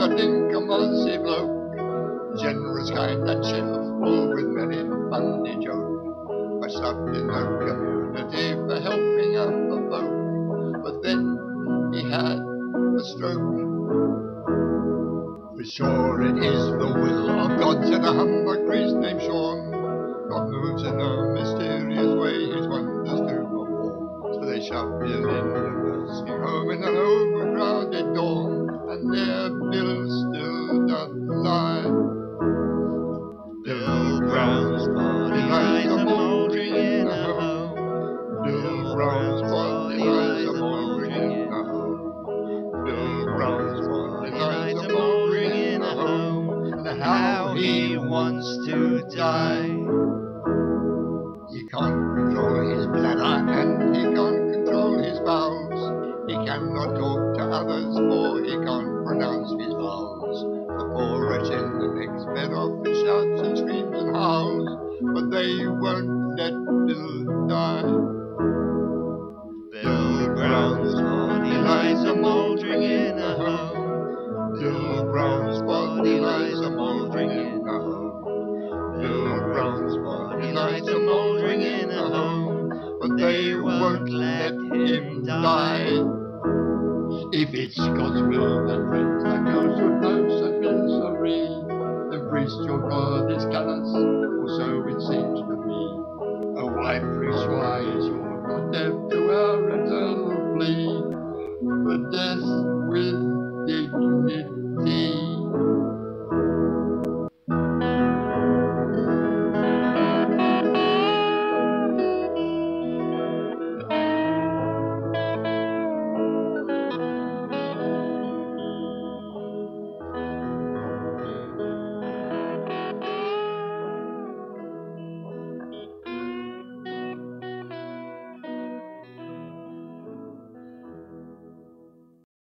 a dinkum-Aussie bloke, generous, kind, and cheerful, with many funny jokes. Much loved in the community for helping out the folk, but then he had a stroke. For sure it is the will of God, said a humble priest named Sean. God moves in a mysterious way, his wonders do perform, so they shall be in cannot talk to others for he can't pronounce his vowels. They won't let Bill die. Bill Brown's body lies a mouldering in a home. Bill Brown's body lies a mouldering in a home. Bill Brown's body lies a mouldering in a home, but they won't let him die. If it's God's will that friends American flee, but death with dignity.